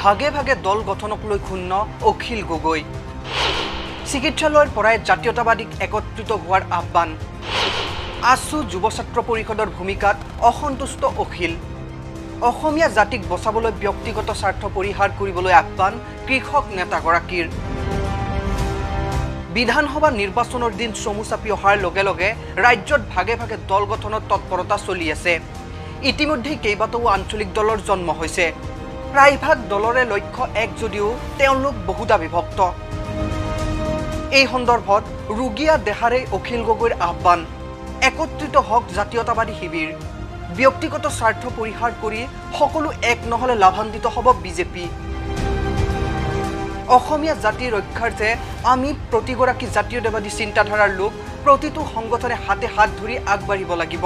ভাগে ভাগে দল গঠনক লৈ ক্ষুণ্ণ অখিল গগৈ। চিকিৎসালয়ৰ পৰাই জাতীয়তাবাদীক একত্ৰিত হোৱাৰ আহ্বান। আছু যুৱ ছাত্ৰ পৰিষদৰ ভূমিকাত অসন্তুষ্ট অখিল। অসমীয়া জাতিক বচাবলৈ ব্যক্তিগত স্বাৰ্থ পৰিহাৰ কৰিবলৈ আহ্বান কৃষক নেতাগৰাকীৰ। বিধানসভা নিৰ্বাচনৰ দিন চমু চাপি অহাৰ লগে লগে ৰাজ্যত ভাগে ভাগে দল গঠনৰ তৎপৰতা চলি আছে। ইতিমধ্যেই কেইবাটাও আঞ্চলিক দলৰ জন্ম হৈছে। প্ৰায়ভাগ দলৰে লক্ষ্য এক যদিও তেওঁলোক বহুদা বিভক্ত। এই সন্দৰ্ভত ৰুগীয়া দেহাৰে অখিল গগৈৰ আহ্বান একত্ৰিত হওক জাতীয়তাবাদী শিবিৰ ব্যক্তিগত স্বাৰ্থ পৰিহাৰ কৰি সকলো এক নহ'লে লাভান্বিত হ'ব বিজেপি। অসমীয়া জাতিৰ ৰক্ষাৰ্থে আমি প্ৰতিগৰাকী জাতীয়তাবাদী চিন্তাধাৰাৰ লোক প্ৰতিটো সংগঠনে হাতে হাত ধৰি আগবাঢ়িব লাগিব।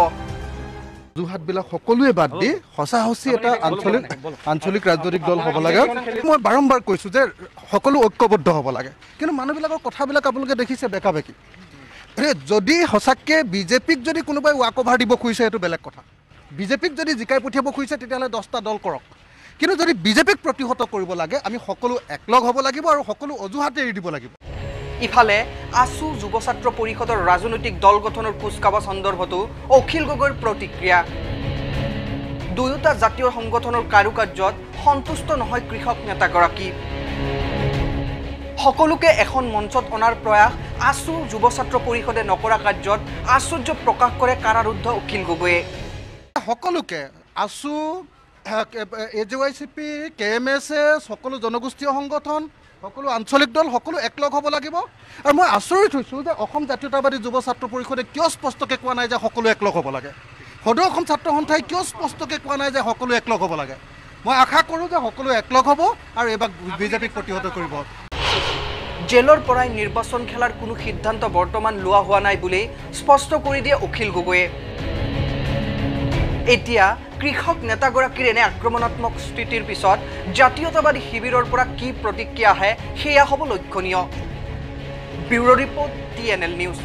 অজুহাতবিলাক সকলোৱে বাদ দি সঁচা সঁচি এটা আঞ্চলিক আঞ্চলিক ৰাজনৈতিক দল হ'ব লাগে। মই বাৰম্বাৰ কৈছোঁ যে সকলো ঐক্যবদ্ধ হ'ব লাগে। কিন্তু মানুহবিলাকৰ কথাবিলাক আপোনালোকে দেখিছে বেকা বেকি যদি সঁচাকৈ বিজেপিক যদি কোনোবাই ৱাক অভাৰ দিব খুজিছে সেইটো বেলেগ কথা। বিজেপিক যদি জিকাই পঠিয়াব খুজিছে তেতিয়াহ'লে দহটা দল কৰক। কিন্তু যদি বিজেপিক প্ৰতিহত কৰিব লাগে আমি সকলো একলগ হ'ব লাগিব আৰু সকলো অজুহাত এৰি দিব লাগিব। ইফালে আছু যুৱ ছাত্ৰ পৰিষদৰ ৰাজনৈতিক দল গঠনৰ কুচকাৱাজ সন্দৰ্ভতো অখিল গগৈৰ প্ৰতিক্ৰিয়া। দুয়োটা জাতীয় সংগঠনৰ কাৰুকাৰ্যত সন্তুষ্ট নহয় কৃষক নেতাগৰাকী। সকলোকে এখন মঞ্চত অনাৰ প্ৰয়াস আছু যুৱ ছাত্ৰ পৰিষদে নকৰা কাৰ্যত আশ্চৰ্য প্ৰকাশ কৰে কাৰাৰুদ্ধ অখিল গগৈয়ে। সকলোকে AASU A J Y C P K M S A সকলো জনগোষ্ঠীয় সংগঠন সকলো আঞ্চলিক দল সকলো একলগ হ'ব লাগিব। আৰু মই আচৰিত হৈছোঁ যে অসম জাতীয়তাবাদী যুৱ ছাত্ৰ পৰিষদে কিয় স্পষ্টকৈ কোৱা নাই যে সকলো একলগ হ'ব লাগে? সদৌ অসম ছাত্ৰ সন্থাই কিয় স্পষ্টকৈ কোৱা নাই যে সকলো একলগ হ'ব লাগে? মই আশা কৰোঁ যে সকলো একলগ হ'ব আৰু এইবাৰ বিজেপিক প্ৰতিহত কৰিব। জেলৰ পৰাই নিৰ্বাচন খেলাৰ কোনো সিদ্ধান্ত বৰ্তমান লোৱা হোৱা নাই বুলি স্পষ্ট কৰি দিয়ে অখিল গগৈয়ে। এতিয়া কৃষক নেতাগৰাকীৰ এনে আক্ৰমণাত্মক স্থিতিৰ পিছত জাতীয়তাবাদী শিবিৰৰ পৰা কি প্ৰতিক্ৰিয়া আহে সেয়া হ'ব লক্ষণীয়। Bureau' report T N L news.